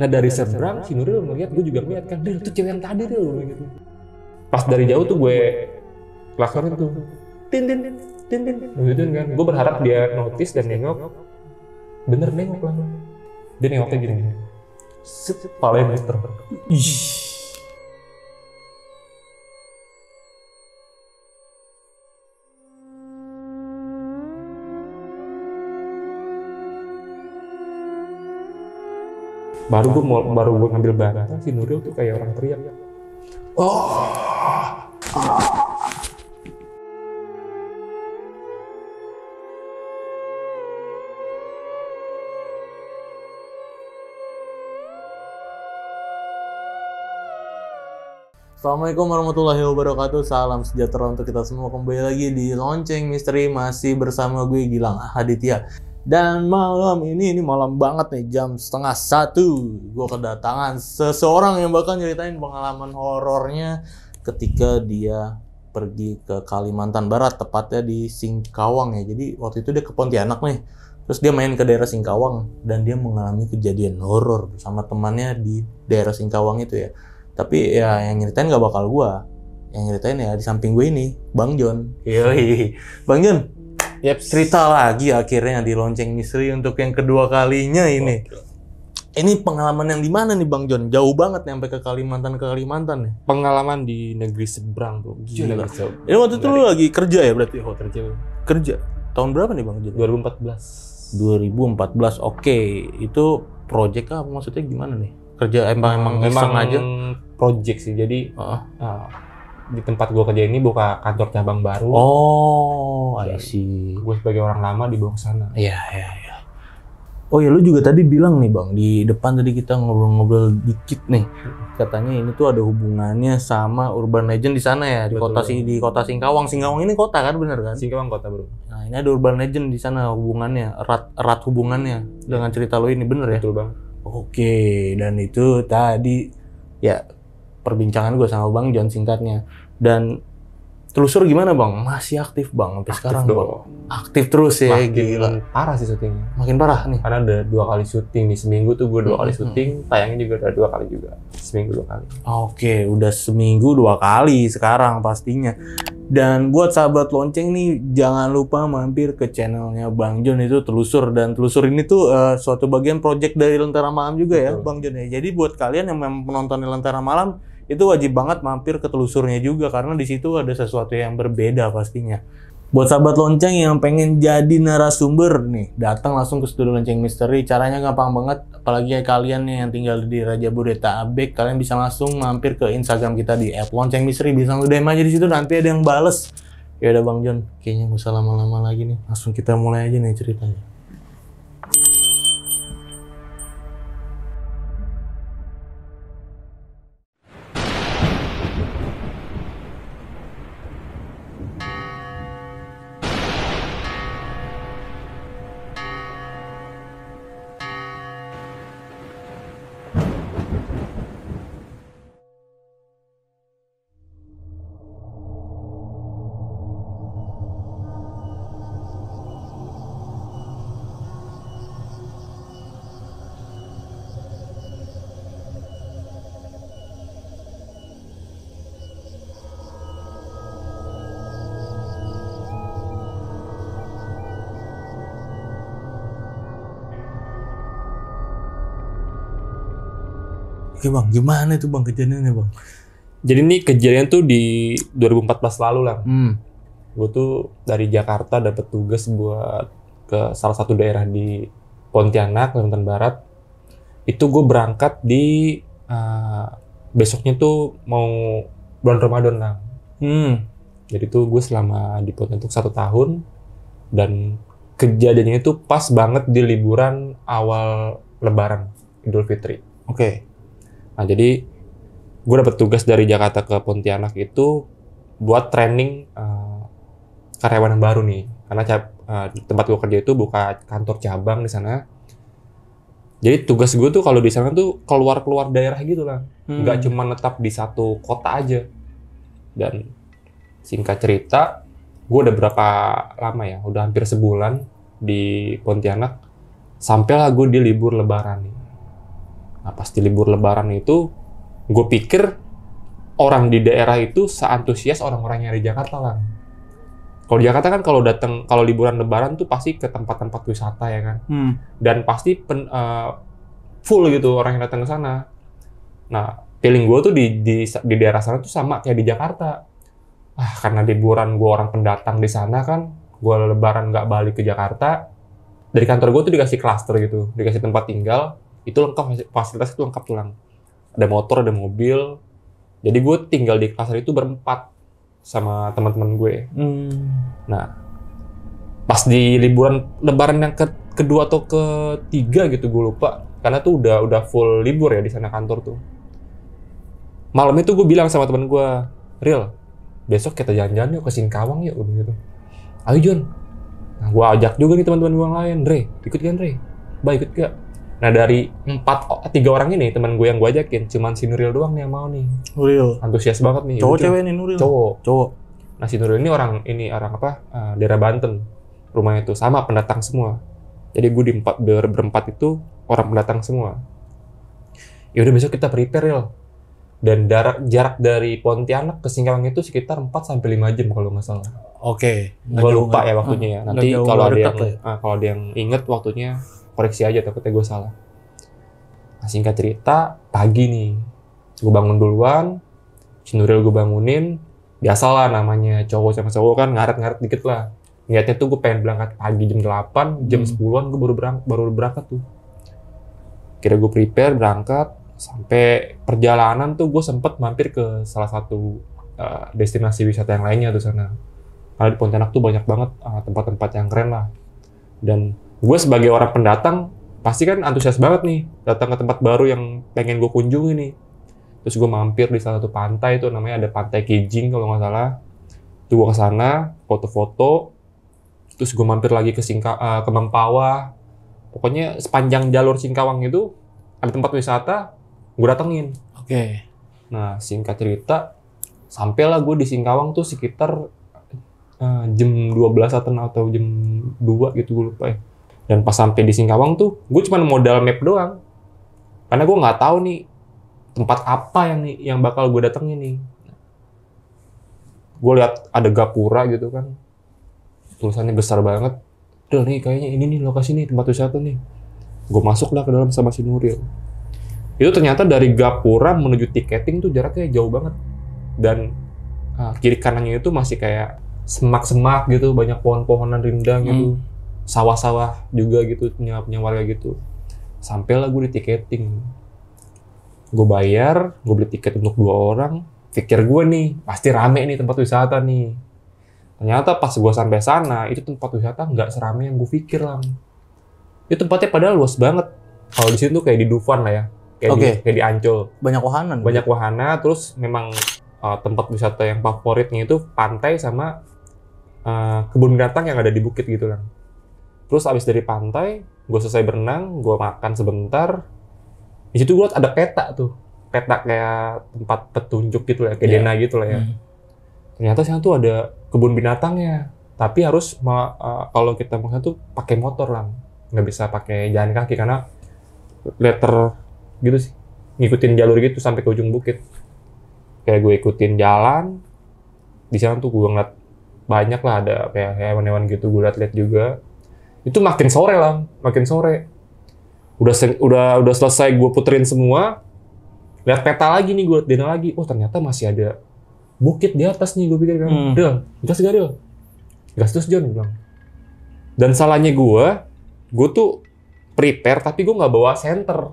Nah dari seberang si Nuril ngeliat gue juga ngeliat kan, Dil tuh cewek yang tadi Dil gitu. Pas dari jauh tuh gue klasonin tuh, tin tin tin tin tin, gitu kan. Gue berharap dia notice dan nengok, bener nengok lah. Dia nengoknya gini, gini. set, palanya muter. Ih. Baru gue mau baru gue ngambil bantal si Nuril tuh kayak orang teriak. Oh Assalamualaikum warahmatullahi wabarakatuh. Salam sejahtera untuk kita semua. Kembali lagi di Lonceng Misteri. Masih bersama gue Gilang Aditya Dan malam ini, ini malam banget nih Jam setengah satu. Gue kedatangan seseorang yang bakal nyeritain pengalaman horornya Ketika dia pergi ke Kalimantan Barat Tepatnya di Singkawang ya. Jadi waktu itu dia ke Pontianak nih. Terus dia main ke daerah Singkawang Dan dia mengalami kejadian horor bersama temannya di daerah Singkawang itu ya. Tapi ya yang nyeritain gak bakal gua. Yang nyeritain ya di samping gue ini Bang John. Yoi. Bang John yep. cerita lagi akhirnya di lonceng misteri untuk yang kedua kalinya ini. Ini pengalaman yang di mana nih Bang John? Jauh banget nih sampai ke Kalimantan ke Kalimantan nih. Pengalaman di negeri seberang bro. Gila. ini waktu itu lu lagi kerja ya berarti? Oh terjauh kerja? Tahun berapa nih Bang John? 2014 2014 oke itu project apa? Maksudnya gimana nih? Kerja emang emang iseng aja? project sih jadi Heeh. uh, di tempat gue kerja ini buka kantor cabang baru oh I see gue sebagai orang lama dibawa ke sana Iya, iya, iya. Oh ya, lu juga tadi bilang nih bang, di depan tadi kita ngobrol-ngobrol dikit nih. Katanya ini tuh ada hubungannya sama urban legend di sana ya, di Betul. kota si di kota Singkawang. Singkawang ini kota kan, bener kan? Singkawang kota bro Nah ini ada urban legend di sana hubungannya, erat erat hubungannya dengan cerita lo ini, bener ya? betul bang Oke, dan itu tadi ya perbincangan gue sama Bang John singkatnya. Dan telusur gimana bang? Masih aktif bang sampai sekarang bang? dong Aktif terus ya, makin gila. parah sih syutingnya Makin parah nih. karena ada dua kali syuting di seminggu tuh gue dua kali Hmm, hmm, syuting tayangnya juga ada dua kali juga seminggu dua kali Oke, udah seminggu dua kali sekarang pastinya. Dan buat sahabat lonceng nih, jangan lupa mampir ke channelnya Bang John itu telusur dan telusur ini tuh eh, suatu bagian project dari Lentera Malam juga ya, Betul. Bang John ya. Jadi buat kalian yang memang penonton Lentera Malam itu wajib banget mampir ke telusurnya juga karena di situ ada sesuatu yang berbeda pastinya. Buat sahabat lonceng yang pengen jadi narasumber nih, datang langsung ke studio lonceng misteri. Caranya gampang banget, apalagi kalian nih yang tinggal di Raja Bodetabek, kalian bisa langsung mampir ke Instagram kita di @loncengmisteri. Bisa nge-DM aja di situ, nanti ada yang bales. Ya udah Bang John, kayaknya nggak usah lama-lama lagi nih. Langsung kita mulai aja nih ceritanya. Oke Bang, gimana itu Bang kejadiannya Bang? jadi ini kejadian tuh di 2014 lalu lah Hmm. gue tuh dari Jakarta dapat tugas buat ke salah satu daerah di Pontianak Kalimantan Barat itu gue berangkat di uh, besoknya tuh mau bulan Ramadan lah Hmm. jadi tuh gue selama di Pontianak satu tahun dan kejadiannya itu pas banget di liburan awal Lebaran Idul Fitri Oke. Nah, jadi gue dapet tugas dari Jakarta ke Pontianak itu buat training eh, karyawan yang baru nih. Karena di tempat gue kerja itu buka kantor cabang di sana. Jadi tugas gue tuh kalau di sana tuh keluar-keluar daerah gitu lah. Hmm. Nggak cuma netap di satu kota aja. Dan singkat cerita, gue udah berapa lama ya? Udah hampir sebulan di Pontianak. Sampailah gue di libur lebaran nih. Nah pas di libur lebaran itu, gue pikir orang di daerah itu seantusias orang-orang yang di Jakarta lah. Kalau di Jakarta kan kalau datang kalau liburan lebaran tuh pasti ke tempat-tempat wisata ya kan. Hmm. Dan pasti pen- eh, full gitu orang yang datang ke sana. Nah, feeling gue tuh di, di di daerah sana tuh sama kayak di Jakarta. Ah, karena liburan gue orang pendatang di sana kan, gue lebaran nggak balik ke Jakarta. Dari kantor gue tuh dikasih klaster gitu, dikasih tempat tinggal, itu lengkap fasilitas itu lengkap tuh lang. Ada motor, ada mobil. Jadi gue tinggal di klaster itu berempat sama teman-teman gue. Hmm. Nah, pas di liburan lebaran yang ke kedua atau ketiga gitu gue lupa. Karena tuh udah udah full libur ya di sana kantor tuh. Malam itu gue bilang sama temen gue, Real, besok kita jalan-jalan yuk ke Singkawang yuk, udah gitu. Ayo John. Nah, gue ajak juga nih teman-teman gue yang lain, Re, ikut kan Re? Baik ikut gak? Nah dari empat, tiga orang ini teman gue yang gue ajakin, cuman si Nuril doang nih yang mau nih. Nuril. Antusias banget nih. Cowok cewek nih Nuril. Cowok. Cowok. Nah si Nuril ini orang ini orang apa? eh, daerah Banten. Rumahnya itu sama pendatang semua. Jadi gue di empat ber- berempat itu orang pendatang semua. Ya udah besok kita prepare ya. Dan jarak jarak dari Pontianak ke Singkawang itu sekitar 4 sampai 5 jam kalau nggak salah. Oke. Nggak Gue lupa ya waktunya ya. Nanti nggak jauh, kalau ada yang ya. ah, kalau ada yang inget waktunya koreksi aja takutnya gue salah. Nah, singkat cerita pagi nih. Gue bangun duluan, si Nuril gue bangunin. Biasalah namanya cowok sama cowok kan ngaret-ngaret dikit lah. Niatnya tuh gue pengen berangkat pagi jam 8, jam Hmm. 10-an gue baru berangkat, baru berangkat tuh. Kira gue prepare berangkat, sampai perjalanan tuh gue sempet mampir ke salah satu uh, destinasi wisata yang lainnya tuh sana. Karena di Pontianak tuh banyak banget uh, tempat-tempat yang keren lah. Dan gue sebagai orang pendatang pasti kan antusias banget nih datang ke tempat baru yang pengen gue kunjungi nih. Terus gue mampir di salah satu pantai itu namanya ada Pantai Kijing kalau nggak salah. Itu gue ke sana, foto-foto. Terus gue mampir lagi ke Singka, uh, ke Mempawah. Pokoknya sepanjang jalur Singkawang itu ada tempat wisata, gue datengin. Oke. Nah, singkat cerita, sampailah gue di Singkawang tuh sekitar eh, jam 12 atau atau jam 2 gitu gue lupa ya. Dan pas sampai di Singkawang tuh, gue cuma modal map doang. Karena gue nggak tahu nih tempat apa yang nih yang bakal gue datengin nih. Gue lihat ada gapura gitu kan, tulisannya besar banget. Udah nih kayaknya ini nih lokasi nih tempat wisata nih. Gue masuk lah ke dalam sama si Nuril itu ternyata dari Gapura menuju tiketing tuh jaraknya jauh banget dan uh, kiri kanannya itu masih kayak semak-semak gitu banyak pohon-pohonan rindang gitu sawah-sawah juga gitu punya punya warga gitu. Sampailah gue di tiketing. Gue bayar gue beli tiket untuk dua orang. Pikir gue nih pasti rame nih tempat wisata nih. Ternyata pas gue sampai sana itu tempat wisata nggak serame yang gue pikir lah itu tempatnya padahal luas banget. Kalau di situ kayak di Dufan lah ya. Kayak di, Oke. kayak di Ancol. Banyak wahanan. banyak wahana terus memang uh, tempat wisata yang favoritnya itu pantai sama uh, kebun binatang yang ada di bukit gitu lah terus abis dari pantai gue selesai berenang gue makan sebentar. Di situ gue liat ada peta tuh. Peta kayak tempat petunjuk gitu lah kayak Iya. dena gitu lah ya. Hmm. ternyata sana tuh ada kebun binatangnya. Tapi harus uh, kalau kita mau tuh pakai motor lah nggak bisa pakai jalan kaki karena letter gitu sih. Ngikutin jalur gitu sampai ke ujung bukit. Kayak gue ikutin jalan di sana tuh gue ngeliat banyak lah ada kayak hewan-hewan gitu gue liat-liat juga itu makin sore lah makin sore. Udah udah udah selesai gue puterin semua lihat peta lagi nih gue dena lagi. Oh ternyata masih ada bukit di atas nih gue pikir kan. Hmm. Del gas gak Del gas terus John bilang. Dan salahnya gue gue tuh prepare tapi gue nggak bawa center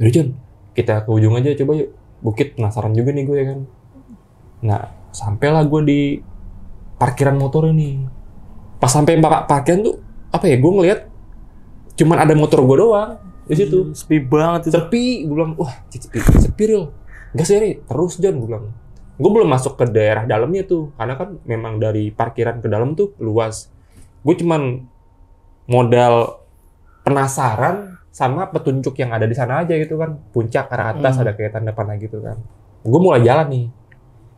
Yaudah John kita ke ujung aja coba yuk. Bukit penasaran juga nih gue ya kan. Nah sampailah gue di parkiran motor ini pas sampai pa- parkiran tuh apa ya gue ngeliat cuman ada motor gue doang di situ Hmm, Sepi banget itu. sepi gue bilang wah sepi sepi real gas ya Ri. terus John gue bilang gue belum masuk ke daerah dalamnya tuh karena kan memang dari parkiran ke dalam tuh luas gue cuman modal penasaran sama petunjuk yang ada di sana aja gitu kan puncak ke arah atas Hmm. ada kayak tanda panah gitu kan gue mulai jalan nih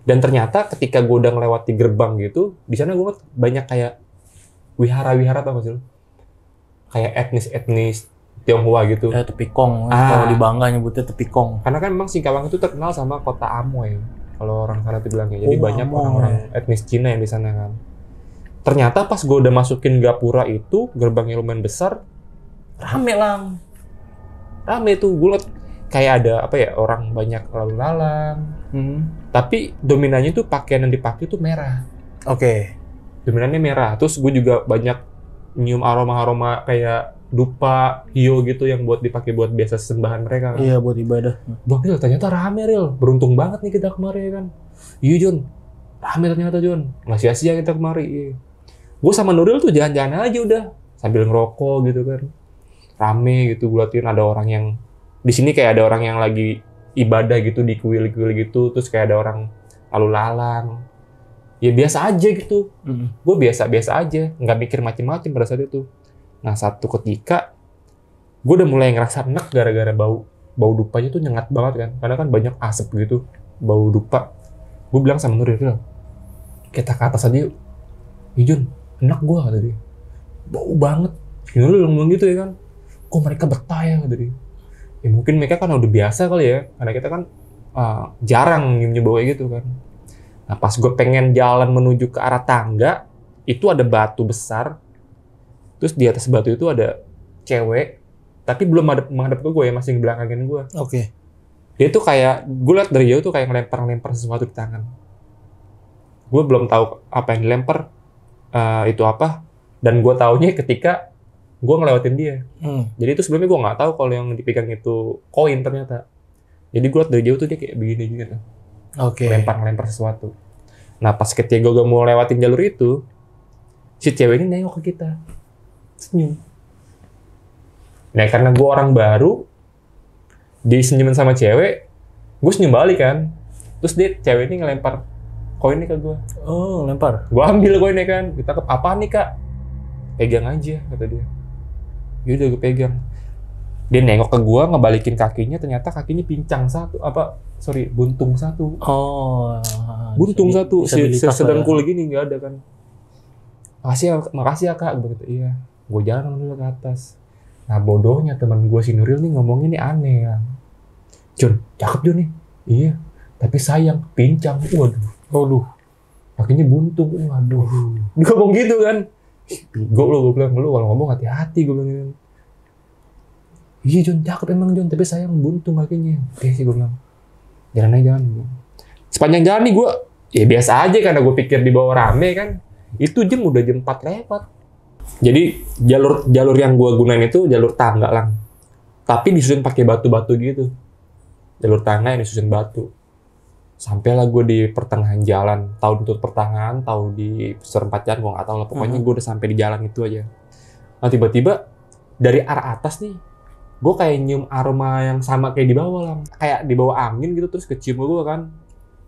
dan ternyata ketika gue udah melewati gerbang gitu di sana gue banyak kayak wihara-wihara tau gak sih lu? kayak etnis-etnis Tionghoa gitu. Ya tepikong. Ah. Kalau di Bangka nyebutnya tepikong. Karena kan memang Singkawang itu terkenal sama kota Amoy. Kalau orang sana tuh bilangnya. Jadi Oh, banyak orang-orang etnis Cina yang di sana kan. Ternyata pas gue udah masukin Gapura itu, gerbangnya lumayan besar, Rame lang. rame tuh. Gue kayak ada apa ya, orang banyak lalu lalang. Hmm. Tapi dominannya tuh pakaian yang dipakai tuh merah. Oke. Dominannya merah. Terus gue juga banyak nyium aroma-aroma kayak dupa, hio gitu yang buat dipakai buat biasa sembahan mereka. kan. Iya buat ibadah. Bang Ril, ternyata rame Ril. Beruntung banget nih kita kemari ya kan. Iya Jun, rame ternyata Jun. Nggak sia-sia kita kemari. Gue sama Nuril tuh jalan-jalan aja udah. Sambil ngerokok gitu kan. Rame gitu, gue liatin ada orang yang... Di sini kayak ada orang yang lagi ibadah gitu, di kuil-kuil gitu. Terus kayak ada orang lalu lalang. Ya biasa aja gitu. Hmm. Gue biasa-biasa aja. Nggak mikir macem-macem pada saat itu. Nah satu ketika, gue udah mulai ngerasa enak gara-gara bau bau dupanya tuh nyengat banget kan. Karena kan banyak asap gitu bau dupa. Gue bilang sama Nuril "Ril, kita ke atas aja yuk. Ijun enak gue kata dia. Bau banget. Si Nuril ngomong gitu ya kan. Kok mereka betah ya? kata dia. Ya mungkin mereka kan udah biasa kali ya. Karena kita kan ah, jarang nyium bau kayak gitu kan nah pas gue pengen jalan menuju ke arah tangga itu ada batu besar. Terus di atas batu itu ada cewek tapi belum ada menghadap ke gue ya masih ngebelakangin gue Oke. dia tuh kayak gue liat dari jauh tuh kayak ngelempar-ngelempar sesuatu di tangan. Gue belum tahu apa yang dilempar eh, itu apa dan gue taunya ketika gue ngelewatin dia. Hmm. jadi itu sebelumnya gue nggak tahu kalau yang dipegang itu koin ternyata. Jadi gue liat dari jauh tuh dia kayak begini gitu Oke. ngelempar-ngelempar sesuatu. Nah pas ketika gue mau lewatin jalur itu si cewek ini nengok ke kita. Senyum. Nah karena gue orang baru di senyuman sama cewek gue senyum balik kan. Terus dia cewek ini ngelempar koinnya ke gue Oh lempar. gue ambil koinnya kan. Kita ke apa nih kak? Pegang aja kata dia. Yaudah gue pegang dia nengok ke gue ngebalikin kakinya ternyata kakinya pincang satu apa sorry buntung satu. Oh. buntung satu si, lah ya. sedengkul gini nggak ada kan. Makasih ya makasih ya kak. Begitu iya. Gue jalan dulu ke atas. Nah bodohnya teman gue si Nuril nih ngomongnya nih aneh ya. Jun cakep Jun nih. Iya. Tapi sayang pincang. Waduh. Waduh. kakinya buntung. Waduh. Dia ngomong gitu kan. Gue lo, gue bilang, lu kalau ngomong hati-hati gue bilang gitu. Iya Jun, cakep emang Jun, tapi sayang buntung kakinya. Oke sih gue bilang. Jalan aja jalan. Sepanjang jalan nih gue, ya biasa aja karena gue pikir di bawah rame kan. Itu jam udah jam 4 lewat. Jadi jalur jalur yang gue gunain itu jalur tangga lang. Tapi disusun pakai batu-batu gitu. Jalur tangga yang disusun batu. Sampailah gue di pertengahan jalan, tahu di pertengahan, tahu di perempatan, gue nggak tahu lah. Pokoknya gue udah sampai di jalan itu aja. Nah tiba-tiba dari arah atas nih, gue kayak nyium aroma yang sama kayak di bawah lah, kayak di bawah angin gitu terus kecium gue kan.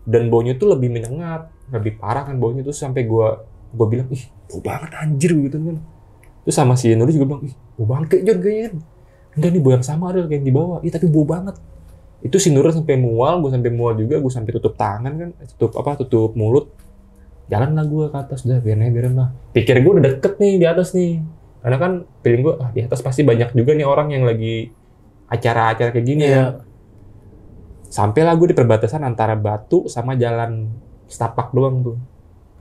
Dan baunya tuh lebih menyengat, lebih parah kan baunya tuh sampai gue gue bilang ih bau banget anjir gitu kan. Terus sama si Nuri juga bilang ih bau banget kayak John kayaknya. Enggak nih bau yang sama ada kayak di bawah, ih tapi bau banget itu si Nurul sampai mual, gue sampai mual juga, gue sampai tutup tangan kan, tutup apa, tutup mulut. Jalan lah gue ke atas, udah biarin aja, biarin lah. Pikir gue udah deket nih di atas nih. Karena kan feeling gue, ah di atas pasti banyak juga nih orang yang lagi acara-acara kayak gini Iya. ya. Sampailah gue di perbatasan antara batu sama jalan setapak doang tuh.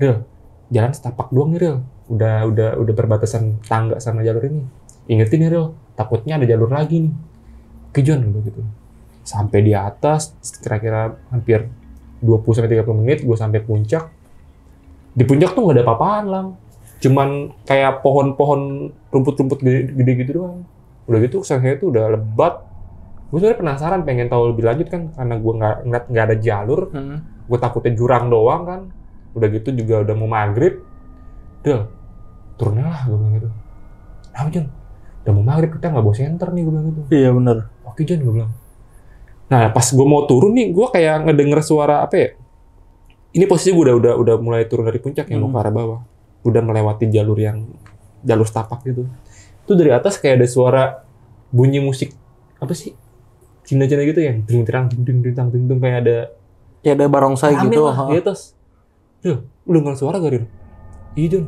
Real, jalan setapak doang nih Real. Udah, udah, udah perbatasan tangga sama jalur ini. Ingetin nih Real, takutnya ada jalur lagi nih. Kejon gue gitu sampai di atas kira-kira hampir 20 sampai 30 menit gue sampai puncak. Di puncak tuh nggak ada apa-apaan lang. Cuman kayak pohon-pohon rumput-rumput gede, gede gitu doang. Udah gitu saya tuh udah lebat. Gue sebenarnya penasaran pengen tahu lebih lanjut kan karena gue nggak ngeliat nggak ada jalur. Hmm. Gue takutnya jurang doang kan. Udah gitu juga udah mau maghrib. Del, turunnya lah gue bilang gitu. Nah, Jon, udah mau maghrib kita nggak bawa senter nih gue bilang gitu. Iya bener. Oke Jon, gue bilang. Nah pas gue mau turun nih, gue kayak ngedenger suara apa ya? Ini posisi gue udah udah udah mulai turun dari puncak yang mau ke arah bawah, udah melewati jalur yang jalur setapak gitu. Itu dari atas kayak ada suara bunyi musik apa sih? Cina-cina gitu yang ding ding ding ding ding ding kayak ada Ya ada barongsai gitu. lah di atas. Duh, lu dengar suara gak Rin? Iya Jon.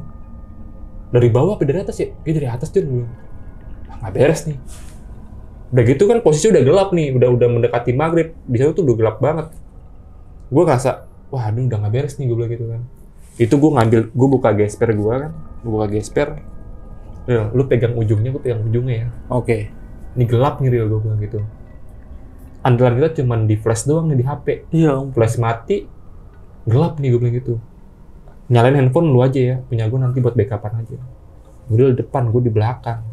Dari bawah apa dari atas ya? Iya dari atas Jon. Gue bilang, "Ah, nggak beres nih. udah gitu kan posisi udah gelap nih udah udah mendekati maghrib di situ tuh udah gelap banget gue ngerasa wah aduh udah nggak beres nih gue bilang gitu kan itu gue ngambil gue buka gesper gue kan. Gue buka gesper. Ril, lu pegang ujungnya gue pegang ujungnya ya. Oke. ini gelap nih Ril gue bilang gitu. Andalan kita cuman di flash doang nih di HP Iya, flash mati gelap nih gue bilang gitu. Nyalain handphone lu aja ya punya gue nanti buat backupan aja. Nuril depan gue di belakang.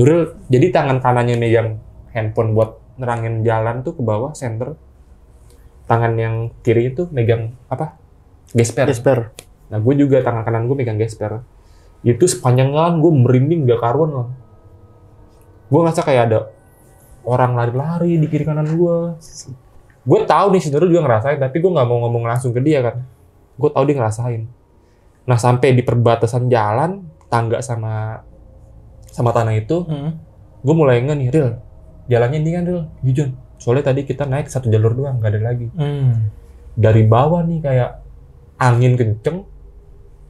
Nuril jadi tangan kanannya megang handphone buat nerangin jalan tuh ke bawah center tangan yang kiri itu megang apa gesper. Gesper. nah gue juga tangan kanan gue megang gesper. Itu sepanjang jalan gue merinding gak karuan loh gue ngerasa kayak ada orang lari-lari di kiri kanan gue gue tahu nih Nurul juga ngerasain tapi gue nggak mau ngomong langsung ke dia kan. Gue tahu dia ngerasain. Nah sampai di perbatasan jalan tangga sama sama tanah itu Hmm. gue mulai nge nih Ril jalannya ini kan Ril jujur. Soalnya tadi kita naik satu jalur doang nggak ada lagi. Hmm. dari bawah nih kayak angin kenceng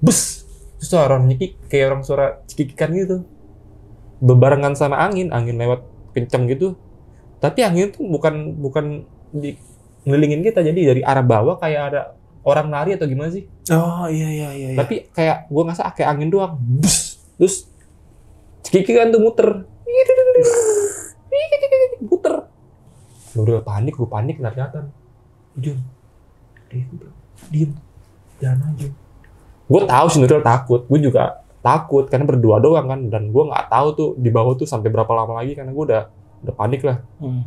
bus. Suara nyekik kayak orang suara cekikikan gitu. Bebarengan sama angin angin lewat kenceng gitu. Tapi angin tuh bukan bukan di ngelilingin kita. Jadi dari arah bawah kayak ada orang lari atau gimana sih? Oh iya iya iya. iya. tapi kayak gua ngerasa kayak angin doang. Bus. Terus cekikikan tuh muter. Muter. Lu udah panik gue panik ternyata Jun diem diem jangan aja. Gue tahu sih Nuril takut gue juga takut karena berdua doang kan dan gue nggak tahu tuh di bawah tuh sampai berapa lama lagi karena gue udah udah panik lah. Hmm.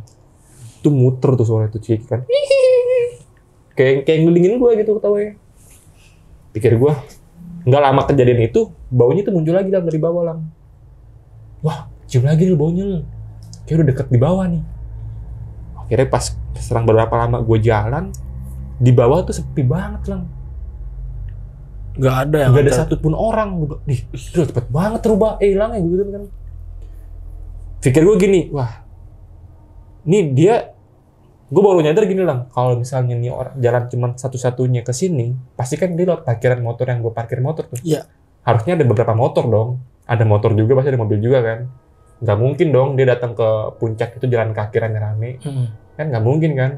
tuh muter tuh suara itu ciki kan. Kayak kayak ngelingin gue gitu ketawanya pikir gue nggak lama kejadian itu baunya tuh muncul lagi dari bawah lang wah cium lagi nih baunya Lil. kayak udah deket di bawah nih. Akhirnya pas serang beberapa lama gue jalan di bawah tuh sepi banget lang Gak ada yang nggak ada satupun orang. Gue bilang, ih Dril, cepet banget rubah. Eh hilangnya gue gitu kan. Pikir gue gini wah ini dia gue baru nyadar gini lang. Kalau misalnya nih orang jalan cuma satu-satunya ke sini pasti kan dia lewat parkiran motor yang gue parkir motor tuh. Iya. harusnya ada beberapa motor dong. Ada motor juga pasti ada mobil juga kan. Nggak mungkin dong dia datang ke puncak itu jalan kaki rame-rame Hmm. kan nggak mungkin kan.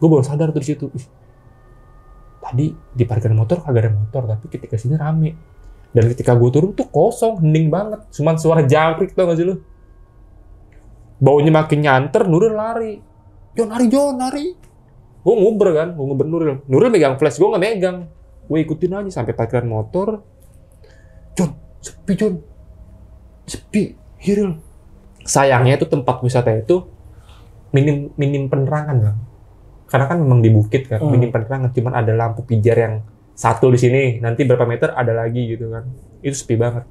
Gue baru sadar tuh di situ. Ih, tadi di parkiran motor kagak ada motor tapi ketika sini rame. Dan ketika gue turun tuh kosong hening banget. Cuman suara jangkrik tau gak sih lu? Baunya makin nyanter Nuril lari. Jon lari Jon lari. Gue nguber kan gue nguber Nuril. Nuril megang flash gue nggak megang. Gue ikutin aja sampai parkiran motor. Jon sepi Jon sepi Hiril. Sayangnya itu tempat wisata itu minim minim penerangan bang karena kan memang di bukit kan Hmm. minim penerangan cuman ada lampu pijar yang satu di sini nanti berapa meter ada lagi gitu kan. Itu sepi banget.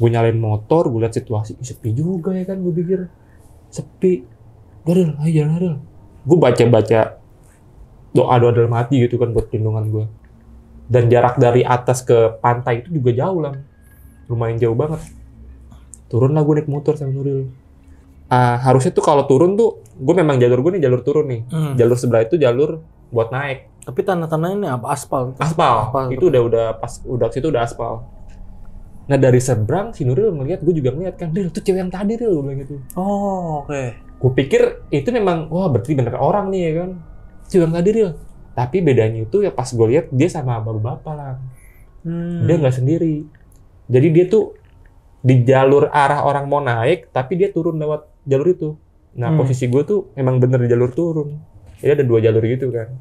Gue nyalain motor gue liat situasi "Ih, sepi juga ya kan gue pikir. Sepi. Daril ayo jalan Daril gue baca baca doa doa dalam hati gitu kan buat perlindungan gue dan jarak dari atas ke pantai itu juga jauh lah lumayan jauh banget. Turun lah gue naik motor sama Nuril Ah, harusnya tuh kalau turun tuh gue memang jalur gue nih jalur turun nih Hmm. jalur sebelah itu jalur buat naik Tapi tanah-tanah ini apa aspal? aspal, Aspal. itu udah udah pas udah situ udah aspal nah dari seberang si Nuril ngeliat gue juga ngeliat kan Ril tuh cewek yang tadi Ril gue bilang gitu Oh oke. gue pikir itu memang wah berarti bener orang nih ya kan cewek yang tadi Ril tapi bedanya itu ya pas gue lihat dia sama bapak-bapak lah Hmm. dia nggak sendiri jadi dia tuh di jalur arah orang mau naik tapi dia turun lewat jalur itu. Nah Hmm. posisi gue tuh emang bener di jalur turun. Jadi ada dua jalur gitu kan.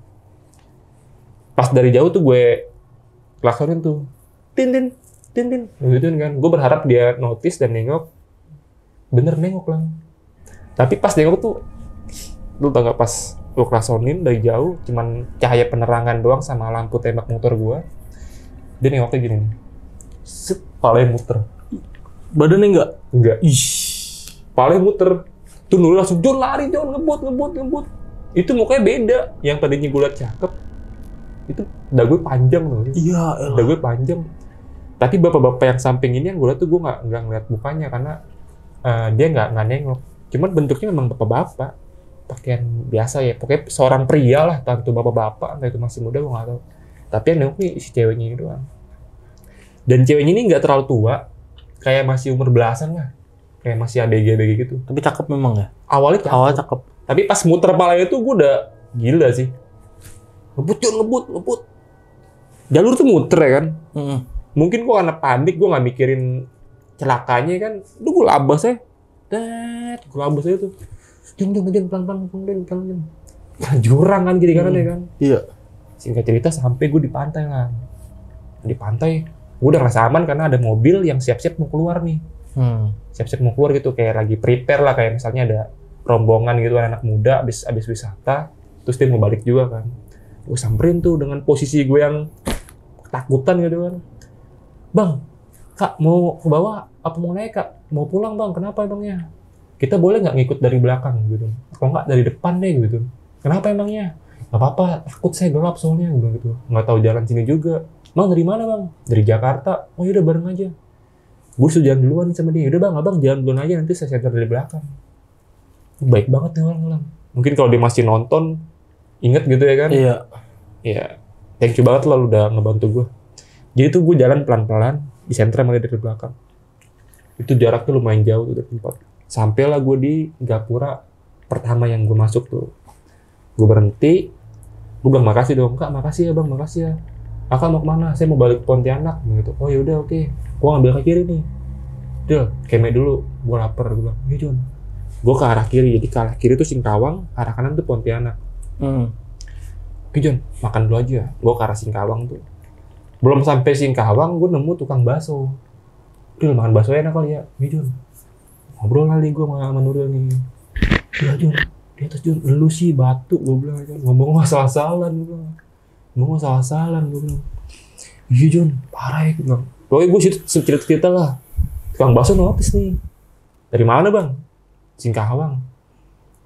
Pas dari jauh tuh gue klaksonin tuh. Tin tin tin tin. Gitu kan. Gue berharap dia notice dan nengok. Bener nengok lah tapi pas nengok tuh lu tau gak pas gue klaksonin dari jauh cuman cahaya penerangan doang sama lampu tembak motor gue dia nengoknya gini nih. Set palanya muter. Badannya enggak? enggak Ih. Palanya muter. Tuh Nurul langsung Jon lari Jon ngebut ngebut ngebut. Itu mukanya beda yang tadinya gue liat cakep. Itu dagu panjang loh Iya, dagu panjang. Tapi bapak-bapak yang samping ini yang gue liat tuh gue nggak nggak ngeliat mukanya karena eh, dia nggak nggak nengok. Cuman bentuknya memang bapak-bapak. Pakaian biasa ya. Pokoknya seorang pria lah itu bapak-bapak entah itu masih muda gue nggak tahu. Tapi yang nengok nih si ceweknya ini doang. Dan ceweknya ini nggak terlalu tua. Kayak masih umur belasan lah kayak masih ABG ABG gitu. Tapi cakep memang ya. awalnya cakep. Awal cakep. tapi pas muter pala itu gue udah gila sih. Ngebut Jon, ngebut ngebut. Jalur tuh muter ya kan? Mm-mm. mungkin gue karena panik gue nggak mikirin celakanya kan. Udah gue labas ya. Tet, gue labas aja tuh. Jon, Jon, Jon, pelan pelan pelan pelan pelan jurang kan kiri kanan ya kan? Iya. singkat cerita sampai gue di pantai lah di pantai gue udah ngerasa aman karena ada mobil yang siap-siap mau keluar nih Hmm. siap-siap mau keluar gitu kayak lagi prepare lah kayak misalnya ada rombongan gitu anak muda abis abis wisata terus dia mau balik juga kan. Gue samperin tuh dengan posisi gue yang ketakutan gitu kan. Bang kak mau ke bawah apa mau naik kak? Mau pulang bang kenapa emangnya? Kita boleh nggak ngikut dari belakang gitu? Kalau nggak dari depan deh gitu? Kenapa emangnya? Nggak apa-apa takut saya gelap soalnya gitu. Nggak tahu jalan sini juga. Bang dari mana bang? Dari Jakarta. Oh yaudah bareng aja gue sudah jalan duluan sama dia. Udah bang. Abang jalan duluan aja. Nanti saya center dari belakang. Baik banget nih orang orang mungkin kalau dia masih nonton inget gitu ya kan? Iya. ya thank you banget lu udah ngebantu gue jadi tuh gue jalan pelan-pelan di sentra malah dari belakang. Itu jaraknya lumayan jauh tuh dari tempat. Sampailah gue di gapura pertama yang gue masuk tuh. Gue berhenti. Gue bilang makasih dong kak. Makasih ya bang. Makasih ya. Kakak mau ke mana? Saya mau balik ke Pontianak. Gitu. Oh yaudah oke gue ngambil ke kiri nih Del, kemek dulu gue lapar gue bilang iya Jon gue ke arah kiri jadi ke arah kiri tuh Singkawang arah kanan tuh Pontianak Hmm. Oke Jon, makan dulu aja. Gue ke arah Singkawang tuh. Belum sampai Singkawang, gue nemu tukang bakso. Dil, makan bakso enak kali ya. Iya Jon. Ngobrol kali gue sama, sama Nuril nih. Iya Jon, di atas Jon, lu sih batu. Gue bilang, Jon. ngomong nggak salah-salan. Gue bilang. Ngomong nggak salah-salan. Gue bilang. Iya Jon, parah ya. Gue bilang. Pokoknya gue cerita-cerita lah. Tukang bakso notice nih. Dari mana bang? Singkawang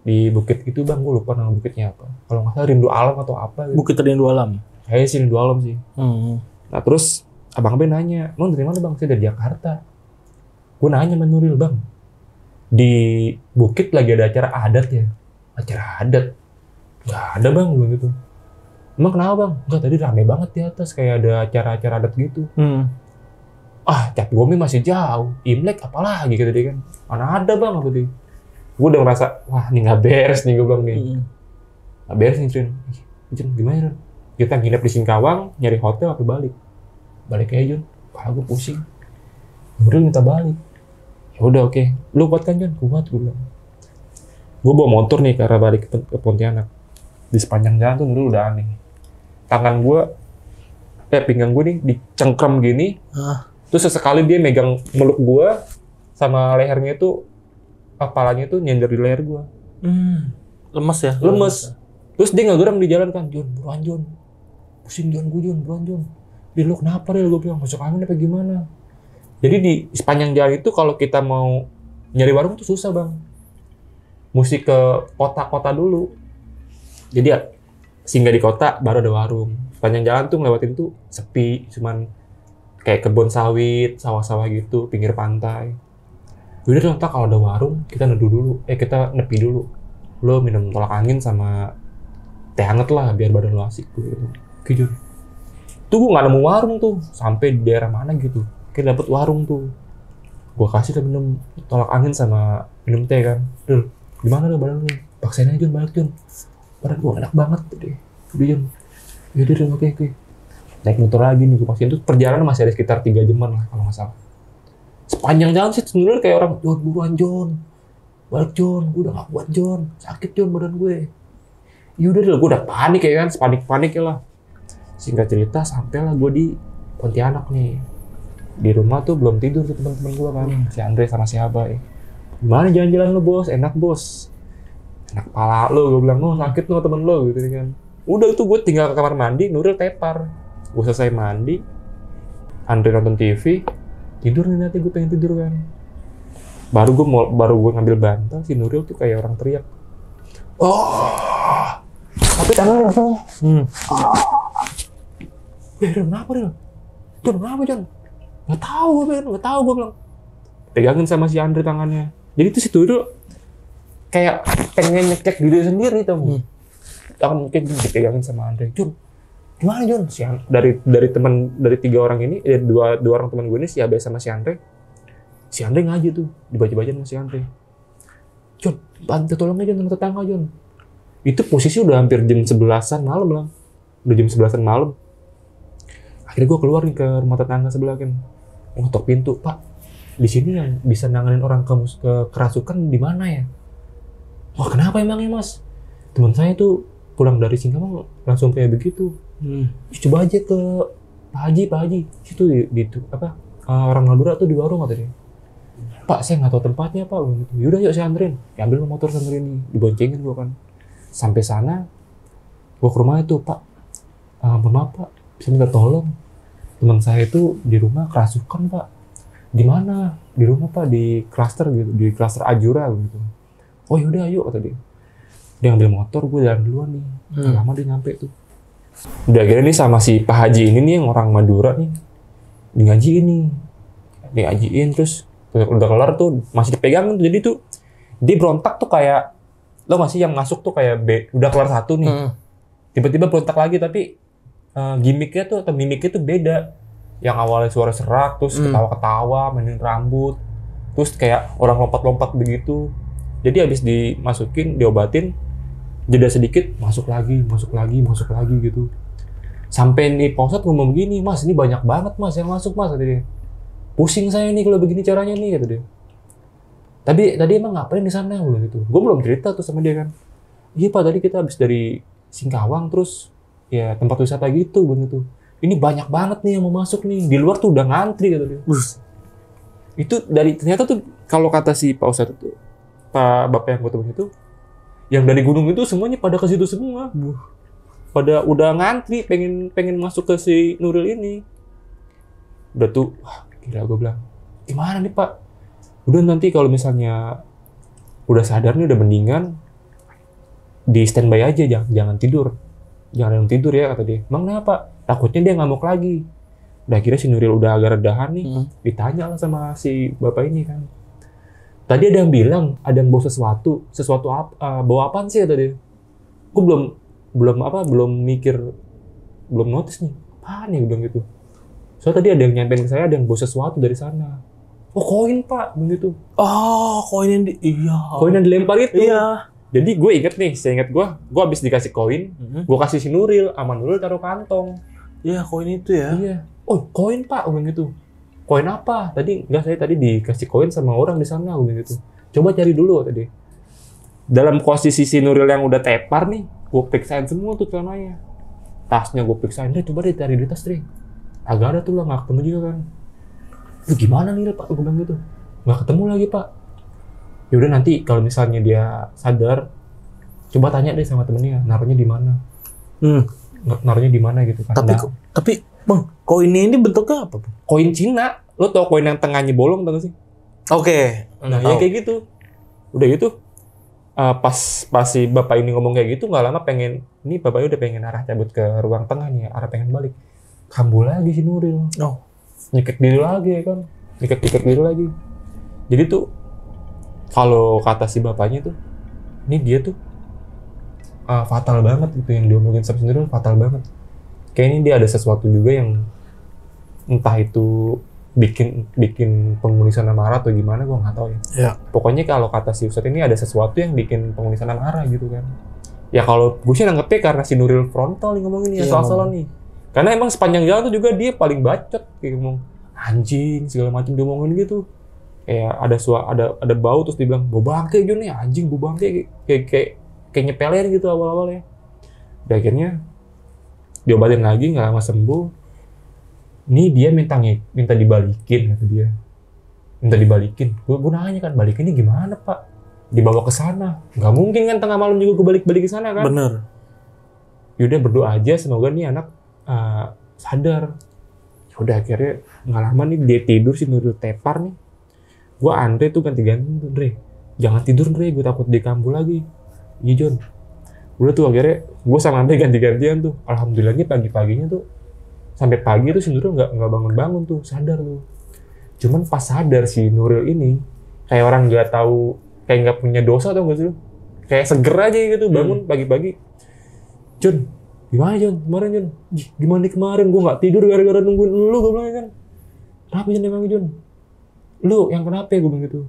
di bukit itu bang gue lupa nama bukitnya apa kalau nggak salah rindu alam atau apa gitu. Bukit Rindu Alam. kayaknya sih rindu alam sih Hmm. nah terus abang Ben nanya mau dari mana bang saya dari Jakarta gue nanya sama Nuril bang di bukit lagi ada acara adat ya acara adat nggak ada bang gue gitu emang kenapa bang enggak tadi rame banget di atas kayak ada acara-acara adat gitu Hmm. Ah cap gue masih jauh imlek apalagi kata dia kan mana ada bang apa dia gue udah ngerasa wah ini nggak beres nih gue bilang nih Hmm. Nggak beres nih Jun. Jun gimana Jun? Kita nginep di Singkawang, nyari hotel apa balik? Balik aja Jun. Kepala gue pusing. Nuril minta balik. Ya udah oke. Lu kuat kan Jun? Kuat gue bilang. Gue bawa motor nih ke arah balik ke, ke Pontianak. Di sepanjang jalan tuh Nuril udah aneh. Tangan gue, eh pinggang gue nih dicengkram gini. Ah. Terus sesekali dia megang meluk gue sama lehernya itu kepalanya itu nyender di leher gue Hmm. Lemes ya? lemes. Terus dia nggak geram di jalan kan, Jon, buruan Jon. Pusing Jon, gue Jon, buruan Jon. Dia lu kenapa dia gue bilang masuk angin apa gimana? Jadi di sepanjang jalan itu kalau kita mau nyari warung tuh susah bang. Mesti ke kota-kota dulu. Jadi ya singgah di kota baru ada warung. Sepanjang jalan tuh ngelewatin tuh sepi, cuman kayak kebun sawit, sawah-sawah gitu, pinggir pantai. Yaudah deh, ntar kalau ada warung, kita neduh dulu. Eh, kita nepi dulu lo minum tolak angin sama teh hangat lah biar badan lo asik gitu. Tuh gue gak nemu warung tuh sampai di daerah mana gitu. Kayak dapet warung tuh. Gue kasih lah minum tolak angin sama minum teh kan. Dul, gimana lo badan lo? Paksain aja Jun, balik Jun. Badan gue enak banget tuh deh. Udah Jun. Yaudah oke oke. Naik motor lagi nih gue pastiin tuh perjalanan masih ada sekitar 3 jaman lah kalau nggak salah. Sepanjang jalan sih sebenarnya kayak orang Jon buruan Jon balik John, gue udah gak kuat John, sakit John badan gue. Yaudah deh, gue udah panik ya kan, panik-panik ya lah. Singkat cerita, sampailah gue di Pontianak nih. Di rumah tuh belum tidur tuh teman-teman gue kan, si Andre sama si Abai. Gimana jalan-jalan lo bos? Enak bos. Enak pala lo, gue bilang, oh sakit lo temen lo gitu kan. Udah itu gue tinggal ke kamar mandi, Nuril tepar. Gue selesai mandi, Andre nonton TV, tidur nih nanti gue pengen tidur kan baru gue mau baru gue ngambil bantal si Nuril tuh kayak orang teriak oh tapi tangan Hmm. ya Ril, kenapa Ril? Jon kenapa Jon? Gak tau gue Ben, gak tau gue bilang pegangin sama si Andre tangannya jadi tuh si Nuril kayak pengen ngecek diri sendiri tau Hmm. tangan mungkin dipegangin sama Andre Jon gimana Jon si dari dari teman dari tiga orang ini eh, dua dua orang teman gue ini si Abe sama si Andre. Si Andre ngaji tuh dibaca-baca sama si Andre. Jon bantu tolong aja sama tetangga Jon itu posisi udah hampir jam sebelasan malam lah. Udah jam sebelasan malam. Akhirnya gue keluar nih ke rumah tetangga sebelah kan ngetok pintu pak di sini yang bisa nanganin orang ke, ke kerasukan di mana ya? Wah kenapa emangnya mas? Teman saya tuh pulang dari Singapura langsung kayak begitu Hmm. coba aja ke Pak Haji, Pak Haji. Situ di, di apa eh, orang Madura tuh di warung katanya. Pak, saya nggak tahu tempatnya Pak. Gitu. Yaudah yuk saya anterin. Ya, ambil motor saya anterin nih. Diboncengin gua kan. Sampai sana, gua ke rumah itu Pak. eh, mohon maaf Pak, bisa minta tolong. Teman saya itu di rumah kerasukan Pak. Di mana? Di rumah Pak di klaster gitu, di klaster Ajura gitu. Oh yaudah ayo kata dia. Dia ngambil motor, gue jalan duluan nih. Hmm. lama dia nyampe tuh. Udah akhirnya nih sama si Pak Haji ini nih yang orang Madura nih. Di ngajiin nih. Di ngajiin terus udah kelar tuh masih dipegang tuh. Jadi tuh dia berontak tuh kayak lo masih yang masuk tuh kayak B, udah kelar satu nih. Hmm. Tiba-tiba berontak lagi tapi eh, gimmicknya tuh atau mimiknya tuh beda. Yang awalnya suara serak, terus Hmm. ketawa-ketawa, mainin rambut, terus kayak orang lompat-lompat begitu. Jadi habis dimasukin, diobatin, jeda sedikit, masuk lagi, masuk lagi, masuk lagi gitu. Sampai nih Pak Ustadz ngomong begini, Mas ini banyak banget Mas yang masuk Mas, kata dia. Pusing saya nih kalau begini caranya nih, kata dia. Tadi tadi emang ngapain di sana belum gitu. Gue belum cerita tuh sama dia kan. Iya Pak, tadi kita habis dari Singkawang terus ya tempat wisata gitu begitu. Ini banyak banget nih yang mau masuk nih. Di luar tuh udah ngantri kata dia. Bus. Itu dari ternyata tuh kalau kata si Pak Ustadz itu Pak Bapak yang gue temuin itu yang dari gunung itu semuanya pada ke situ semua. Pada udah ngantri pengen pengen masuk ke si Nuril ini. Udah tuh, wah gila gue bilang, gimana nih Pak? Udah nanti kalau misalnya udah sadar nih udah mendingan di standby aja jangan jangan tidur jangan yang tidur ya kata dia emang kenapa takutnya dia ngamuk lagi udah akhirnya si Nuril udah agak redahan nih Hmm. ditanya lah sama si bapak ini kan tadi ada yang bilang ada yang bawa sesuatu sesuatu apa eh, bawa apaan sih kata dia gue belum belum apa belum mikir belum notice nih apaan nih gue bilang gitu soalnya tadi ada yang nyampein ke saya ada yang bawa sesuatu dari sana oh koin pak begitu Oh, koin yang di iya. koin yang dilempar itu Iya. jadi gue inget nih saya inget gue gue habis dikasih koin Mhm. gue kasih si Nuril sama Nuril taruh kantong Iya, koin itu ya. Iya. Oh, koin Pak, bilang gitu. Koin apa? Tadi enggak saya tadi dikasih koin sama orang di sana, gitu. Coba cari dulu tadi. Dalam posisi si Nuril yang udah tepar nih, gue periksain semua tuh celananya. Tasnya gue periksain, deh coba deh cari di tas, Dre. Agak ada tuh lah, nggak ketemu juga kan. Lu gimana nih, Pak? Gue bilang gitu. Nggak ketemu lagi, Pak. Yaudah nanti kalau misalnya dia sadar, coba tanya deh sama temennya, naruhnya di mana. Hmm. Nar- Naruhnya di mana gitu kan. Tapi Nah, tapi Bang, koinnya ini bentuknya apa, Bang? koin Cina. Lo tau koin yang tengahnya bolong tau sih? Oke. Nah, Tahu. ya kayak gitu. Udah gitu, eh, pas pas si bapak ini ngomong kayak gitu, nggak lama pengen, ini bapaknya udah pengen arah cabut ke ruang tengah nih, arah pengen balik. Kambuh lagi si Nuril. Oh. Nyekek diri lagi ya kan. Nyekek-nyekek diri lagi. Jadi tuh, kalau kata si bapaknya tuh, ini dia tuh eh, fatal banget gitu yang diomongin sama Nuril, fatal banget. Kayak ini dia ada sesuatu juga yang entah itu bikin bikin penghuni sana marah atau gimana gue nggak tahu ya. Ya. Pokoknya kalau kata si Ustadz ini ada sesuatu yang bikin penghuni sana marah gitu kan. Ya kalau gue sih nanggepnya karena si Nuril frontal nih ngomongin Iya, asal-asalan nih. Karena emang sepanjang jalan tuh juga dia paling bacot kayak ngomong anjing segala macam diomongin gitu. Kayak ada suara ada ada bau terus dibilang bau bangke Jun nih anjing bau bangke kayak kayak kayak nyepelin gitu awal-awalnya. Dan akhirnya diobatin lagi nggak lama sembuh ini dia minta minta dibalikin kata dia. Minta dibalikin. Gue gue nanya kan balikinnya gimana pak? Dibawa ke sana. Nggak mungkin kan tengah malam juga gue balik balik ke sana kan? Bener. yaudah berdoa aja semoga nih anak uh, sadar. Udah akhirnya nggak lama nih dia tidur sih Nuril tepar nih. Gue Andre tuh ganti-ganti tuh Andre jangan tidur Andre gue takut di kambuh lagi. Iya John udah tuh akhirnya gue sama Andre ganti-gantian tuh. Alhamdulillahnya pagi-paginya tuh sampai pagi tuh si Nuril nggak nggak bangun-bangun tuh sadar tuh. Cuman pas sadar si Nuril ini kayak orang nggak tahu kayak nggak punya dosa tau gak sih lu? kayak seger aja gitu bangun pagi-pagi. Jun gimana Jun? Kemarin Jun? "Ih, gimana nih kemarin? Gue nggak tidur gara-gara nungguin lu gue bilang kan kenapa Jun emang Jun? Lu yang kenapa ya? Gue bilang gitu.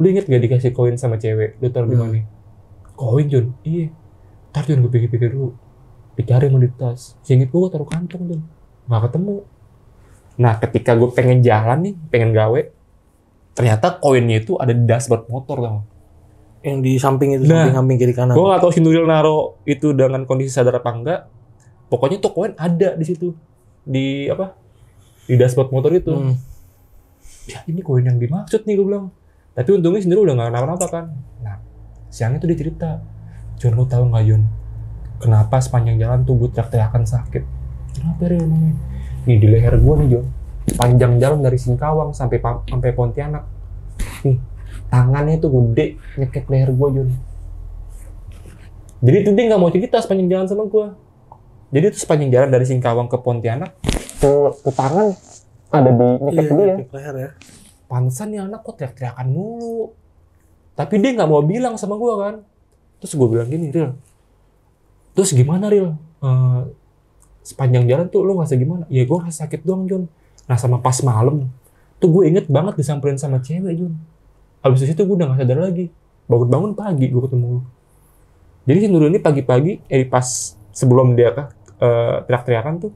Lu inget gak dikasih koin sama cewek? Lu taruh di Hmm. mana? Koin Jun. Iya ntar Jun gue pikir-pikir dulu. Dicari mau di tas. Seinget gue taruh kantong Jun. Nggak ketemu. Nah ketika gue pengen jalan nih pengen gawe ternyata koinnya itu ada di dashboard motor tau Yang di samping itu, Nah. samping-samping kiri kanan. gue gak tahu si Nuril naro itu dengan kondisi sadar apa enggak. Pokoknya tuh koin ada di situ. Di apa? Di dashboard motor itu. Hmm. ya ini koin yang dimaksud nih gue bilang. Tapi untungnya sendiri udah gak kenapa-napa kan. Nah siangnya tuh dia cerita Jun lu tahu nggak Jun? Kenapa sepanjang jalan tuh gue teriak-teriakan sakit? Kenapa Ril namanya nih di leher gue nih Jun. Panjang jalan dari Singkawang sampai Pa- sampai Pontianak. Nih tangannya tuh gede nyekek leher gue Jun. Jadi itu dia nggak mau cerita sepanjang jalan sama gue jadi itu sepanjang jalan dari Singkawang ke Pontianak tuh, tuh tangan ada di nyekek Iya, dia. leher ya. pantesan nih anak kok teriak-teriakan mulu. Tapi dia nggak mau bilang sama gua kan. Terus gue bilang gini, Ril. Terus gimana, Ril? Eh, sepanjang jalan tuh lu ngerasa gimana? Ya gue ngerasa sakit doang, Jun. Nah sama pas malam, tuh gue inget banget disamperin sama cewek, Jun. Habis itu gue udah gak sadar lagi. Bangun-bangun pagi gue ketemu lu. Jadi si Nurul ini pagi-pagi, eh pas sebelum dia eh, teriak-teriakan tuh,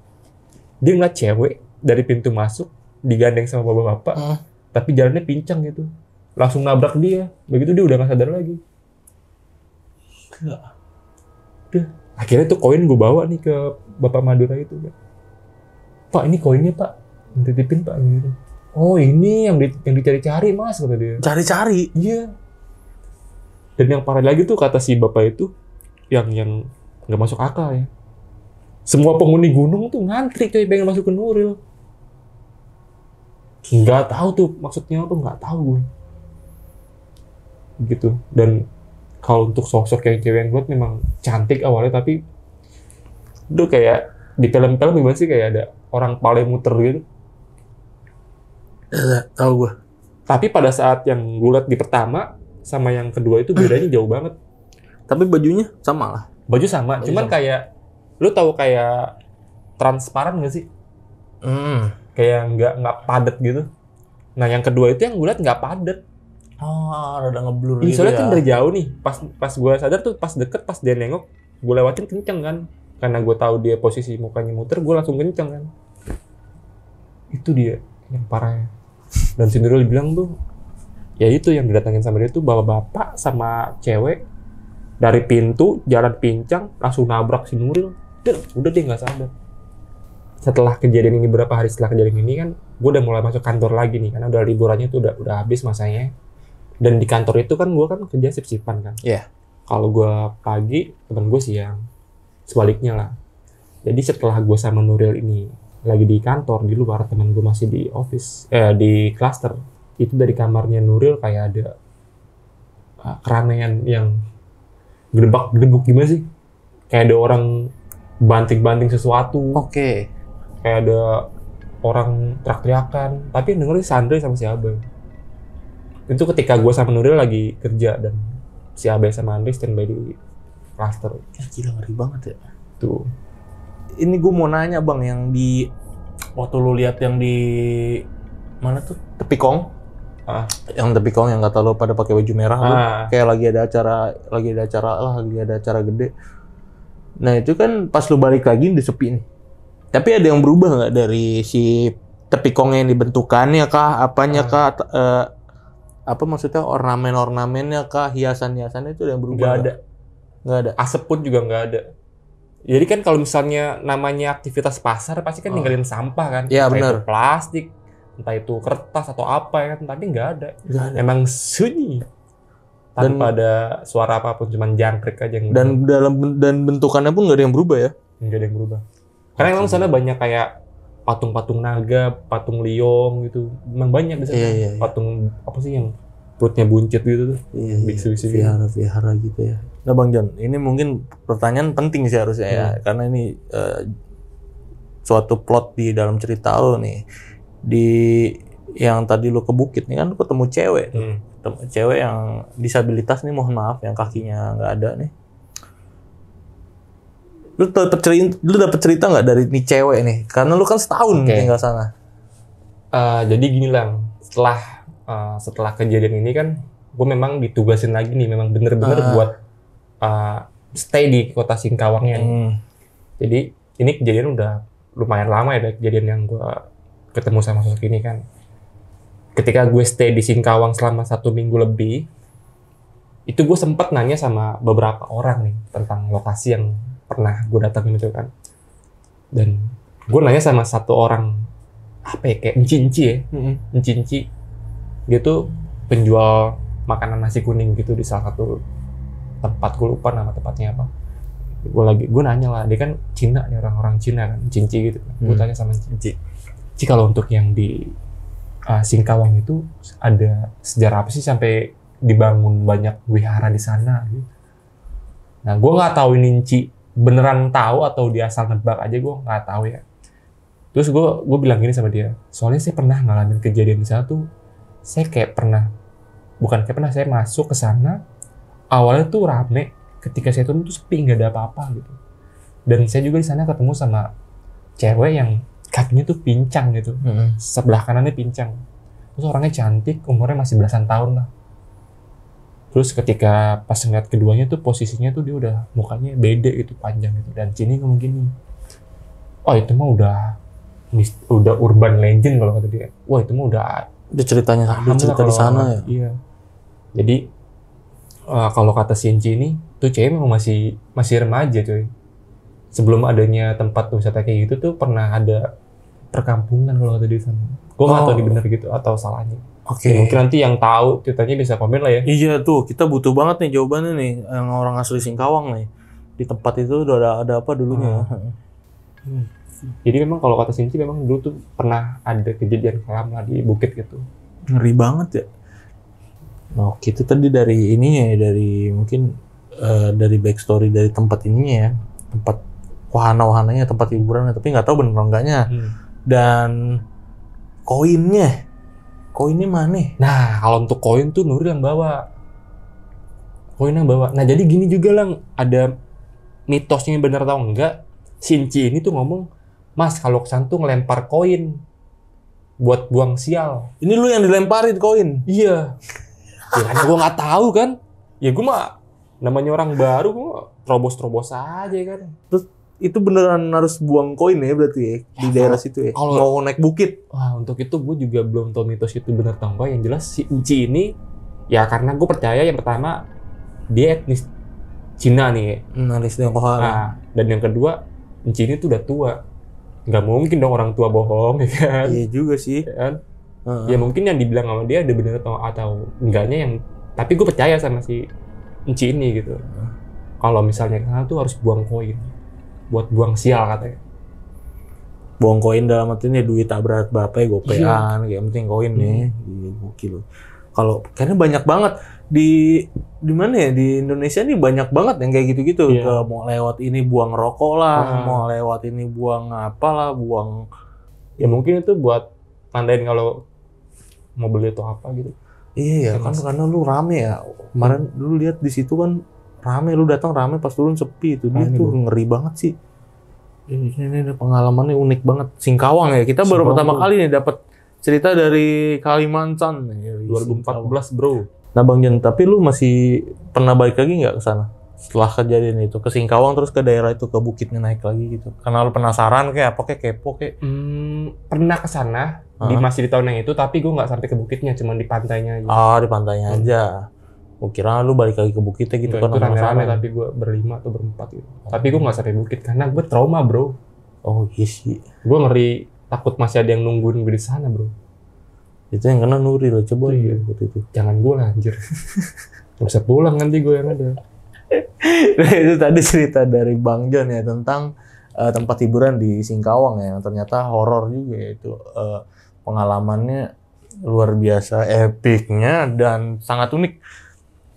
dia ngeliat cewek dari pintu masuk, digandeng sama bapak-bapak, Hmm. tapi jalannya pincang gitu langsung nabrak dia begitu dia udah gak sadar lagi Gila. Udah. akhirnya tuh koin gue bawa nih ke bapak Madura itu pak ini koinnya pak. Titipin pak. Gitu oh ini yang di, yang dicari-cari mas kata dia. Cari-cari. iya. Dan yang parah lagi tuh kata si bapak itu yang yang nggak masuk akal ya. Semua penghuni gunung tuh ngantri coy pengen masuk ke Nuril. Nggak tahu tuh maksudnya apa nggak tahu gue gitu. Dan kalau untuk sosok yang cewek yang kuat memang cantik awalnya tapi itu kayak di film-film gimana sih kayak ada orang paling muter gitu Ya, tahu gue. tapi pada saat yang gue liat di pertama sama yang kedua itu bedanya jauh banget Tapi bajunya sama lah. baju sama Baju cuman sama. kayak lu tahu kayak transparan gak sih Hmm. kayak nggak nggak padat gitu nah yang kedua itu yang gue liat nggak padat Oh, rada ngeblur Ih, gitu soalnya ya. kan dari jauh nih. Pas pas gue sadar tuh pas deket pas dia nengok gue lewatin kenceng kan. Karena gue tahu dia posisi mukanya muter gue langsung kenceng kan. Itu dia yang parahnya. Dan Nurul bilang tuh ya itu yang didatangin sama dia tuh bapak-bapak sama cewek dari pintu jalan pincang langsung nabrak si Nuril Dan udah dia nggak sadar. Setelah kejadian ini berapa hari setelah kejadian ini kan gue udah mulai masuk kantor lagi nih karena udah liburannya tuh udah udah habis masanya dan di kantor itu kan gue kan kerja sip-sipan kan. Iya. kalau gue pagi temen gue siang. Sebaliknya lah. Jadi setelah gue sama Nuril ini lagi di kantor di luar teman gue masih di office eh di cluster itu dari kamarnya Nuril kayak ada uh, keramaian yang gedebak gedebuk gimana sih? Kayak ada orang banting-banting sesuatu. Oke. kayak ada orang teriak-teriakan. Tapi yang dengerin si Andre sama si Abe itu ketika gue sama Nuril lagi kerja dan si Abe sama Andre standby di cluster Ya, gila ngeri banget ya. itu Ini gue mau nanya bang, yang di waktu lu lihat yang di mana tuh tepi kong? Ah. Yang tepi kong yang kata lo pada pakai baju merah tuh. ah kayak lagi ada acara lagi ada acara lah lagi ada acara gede nah itu kan pas lu balik lagi udah sepi nih tapi ada yang berubah nggak dari si tepi kongnya yang dibentukannya kah apanya Ah. kah eh, apa maksudnya ornamen ornamennya kah hiasan hiasannya itu ada yang berubah nggak ada. Nggak ada? Asap pun juga nggak ada. Jadi kan kalau misalnya namanya aktivitas pasar pasti kan Oh. ninggalin sampah kan. Iya, itu plastik entah itu kertas atau apa ya kan tapi nggak ada. Nggak ada. Emang sunyi. Dan- tanpa ada suara apa pun cuman jangkrik aja yang dan dalam dan bentukannya pun nggak ada yang berubah ya? Nggak ada yang berubah. Karena emang sana banyak kayak patung-patung naga patung liong gitu. Emang banyak di sana. Iya, iya, iya. patung apa sih yang perutnya buncit gitu tuh? Iya, Biksu-biksu gitu. vihara vihara gitu ya. Nah bang John ini mungkin pertanyaan penting sih harusnya ya. Hmm. karena ini eh, suatu plot di dalam cerita lo nih. Di yang tadi lu ke bukit nih kan lu ketemu cewek Hmm. ketemu cewek yang disabilitas nih mohon maaf yang kakinya nggak ada nih lu dapet cerita lu dapet cerita nggak dari nih cewek nih karena lu kan setahun Oke. tinggal sana Eh, jadi gini lang setelah uh, setelah kejadian ini kan gue memang ditugasin lagi nih memang bener-bener Ah. buat uh, stay di kota Singkawangnya. Hmm. Jadi ini kejadian udah lumayan lama ya kejadian yang gue ketemu sama sosok ini kan. Ketika gue stay di Singkawang selama satu minggu lebih, itu gue sempat nanya sama beberapa orang nih tentang lokasi yang pernah gue datangin itu kan. Dan gue nanya sama satu orang apa ya kayak Encinci ya, Hmm. Encinci. Dia tuh penjual makanan nasi kuning gitu di salah satu tempat gue lupa nama tempatnya apa gue lagi gue nanya lah dia kan Cina nih orang-orang Cina kan Cinci gitu gue Hmm. tanya sama Cinci Ci kalau untuk yang di uh, Singkawang itu ada sejarah apa sih sampai dibangun banyak wihara di sana gitu. nah gue nggak tahu ini Ci beneran tahu atau dia asal nebak aja gue nggak tahu ya. Terus gue gue bilang gini sama dia soalnya saya pernah ngalamin kejadian di sana tuh saya kayak pernah bukan kayak pernah saya masuk ke sana awalnya tuh rame ketika saya turun tuh sepi nggak ada apa-apa gitu. Dan saya juga di sana ketemu sama cewek yang kakinya tuh pincang gitu Hmm. sebelah kanannya pincang. Terus orangnya cantik umurnya masih belasan tahun lah terus ketika pas ngeliat keduanya tuh posisinya tuh dia udah mukanya beda gitu panjang gitu dan Cini ngomong gini oh itu mah udah udah urban legend kalau kata dia wah itu mah udah Dia ceritanya lah cerita di sana ya. Iya. Jadi eh, kalau kata Shinji ini, tuh cewek memang masih masih remaja coy. Sebelum adanya tempat wisata kayak gitu tuh pernah ada perkampungan kalau kata di sana. Gue nggak Oh. tahu ini bener gitu atau salahnya. Oke. Ya, mungkin nanti yang tahu ceritanya bisa komen lah ya. Iya tuh, kita butuh banget nih jawabannya nih yang orang asli Singkawang nih. Di tempat itu udah ada, ada apa dulunya? Jadi memang kalau kata Shinji memang dulu tuh pernah ada kejadian kelam lah di bukit gitu. Ngeri banget ya. Nah, itu tadi dari ininya ya, dari mungkin eh, dari backstory dari tempat ininya ya, tempat wahana-wahananya, tempat hiburan, tapi nggak tahu bener enggaknya. Dan koinnya, koinnya mana? Nah, kalau untuk koin tuh Nuril yang bawa. Koin yang bawa. Nah, jadi gini juga lang, ada mitosnya yang benar atau enggak. Shinji ini tuh ngomong, Mas, kalau kesan tuh ngelempar koin buat buang sial. Ini lu yang dilemparin koin. Iya. Ya kan gue nggak tahu kan. Ya gue mah namanya orang baru gue terobos-terobos aja kan. Itu beneran harus buang koin ya berarti ya di daerah situ ya. kalau- Mau naik bukit. Wah, untuk itu gue juga belum tahu mitos itu benar atau enggak. Yang jelas si Uci ini ya karena gue percaya yang pertama dia etnis Cina nih. Nah, kohar. Nah, dan yang kedua, Uci ini tuh udah tua. Nggak mungkin dong orang tua bohong, ya kan? Iya juga sih. Ya kan? Heeh. Ya mungkin yang dibilang sama dia ada benar atau atau enggaknya yang tapi gue percaya sama si Uci ini gitu. Kalau misalnya ke sana tuh harus buang koin buat buang sial katanya. buang koin dalam artinya duit tak berat bapak Iya. gopean kayak penting koin Hmm. nih Iya, gokil kalau kayaknya banyak banget di di mana ya di Indonesia nih banyak banget yang kayak gitu-gitu Iya. Ke mau lewat ini buang rokok lah Ah. mau lewat ini buang apa lah buang Ya mungkin itu buat tandain kalau mau beli atau apa gitu. iya ya kan karena lu rame ya kemarin lu lihat di situ kan rame lu datang rame pas turun sepi itu dia Rame, tuh ngeri banget sih ini, ini, ini pengalamannya unik banget Singkawang ya kita baru Singkawang pertama kali nih dapat cerita dari Kalimantan nih, dari Singkawang. 2014 bro. Nah Bang Jan, tapi lu masih pernah balik lagi nggak ke sana? Setelah kejadian itu ke Singkawang terus ke daerah itu ke bukitnya naik lagi gitu. Karena lu penasaran kayak apa kayak kepo kayak. Hmm, pernah ke sana di masih di tahun yang itu tapi gue nggak sampai ke bukitnya cuma di pantainya aja. Ah di pantainya Hmm. aja. Gue kira lu balik lagi ke bukitnya gitu Enggak, kan itu rame-rame tapi gue berlima atau berempat gitu. Tapi gue nggak sampai bukit karena gue trauma bro. Oh iya sih. Gue ngeri takut masih ada yang nungguin gue di sana bro. Itu yang kena Nuril coba Iya. ya waktu itu. Jangan gue lah anjir. Gak bisa pulang nanti gue yang ada. Nah, itu tadi cerita dari Bang John ya tentang eh, tempat hiburan di Singkawang ya yang ternyata horor juga ya itu eh, pengalamannya luar biasa epicnya dan sangat unik.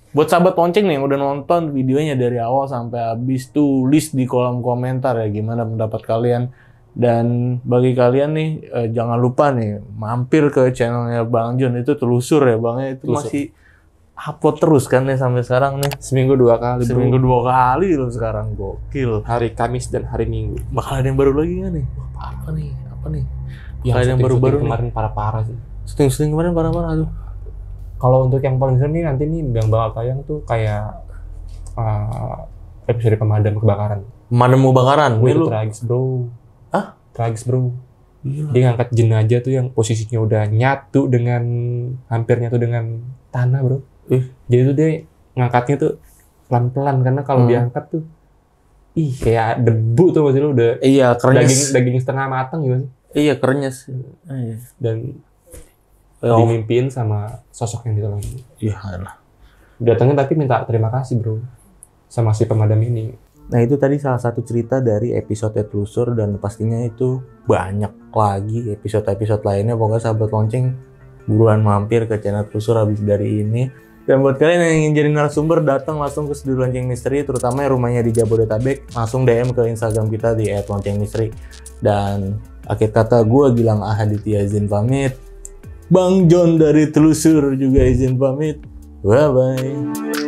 Buat sahabat ponceng nih yang udah nonton videonya dari awal sampai habis tulis di kolom komentar ya gimana pendapat kalian dan bagi kalian nih eh, jangan lupa nih mampir ke channelnya Bang John itu telusur ya Bang ya itu Telusur. masih upload terus kan ya sampai sekarang nih Seminggu dua kali bro. seminggu dua kali loh sekarang gokil Hari Kamis dan hari Minggu. bakal ada yang baru lagi nggak nih apa nih apa nih Yang yang baru-baru nih. kemarin parah-parah sih. syuting syuting kemarin parah parah tuh kalau untuk yang paling seru nih nanti nih yang bakal tayang tuh kayak uh, episode pemadam kebakaran. Pemadam kebakaran. Wih, itu tragis bro. Hah? Tragis bro. Gila. Dia ngangkat jenazah tuh yang posisinya udah nyatu dengan hampir nyatu dengan tanah bro. Ih. Jadi tuh dia ngangkatnya tuh pelan-pelan karena kalau Hmm. diangkat tuh ih kayak debu tuh masih lu udah Iya, daging kerenyes. daging setengah matang gitu. Iya, kerenyes. Iya. dan Oh, dimimpiin sama sosok yang ditolong. iya. elah. Datangnya tapi minta terima kasih bro sama si pemadam ini. Nah itu tadi salah satu cerita dari episode telusur dan pastinya itu banyak lagi episode-episode lainnya. Pokoknya sahabat lonceng buruan mampir ke channel telusur habis dari ini. Dan buat kalian yang ingin jadi narasumber datang langsung ke studio lonceng misteri, terutama yang rumahnya di Jabodetabek, langsung DM ke Instagram kita di @loncengmisteri. Dan akhir kata gue Gilang Ahaditya izin pamit. Bang John dari Telusur juga izin pamit. Bye bye.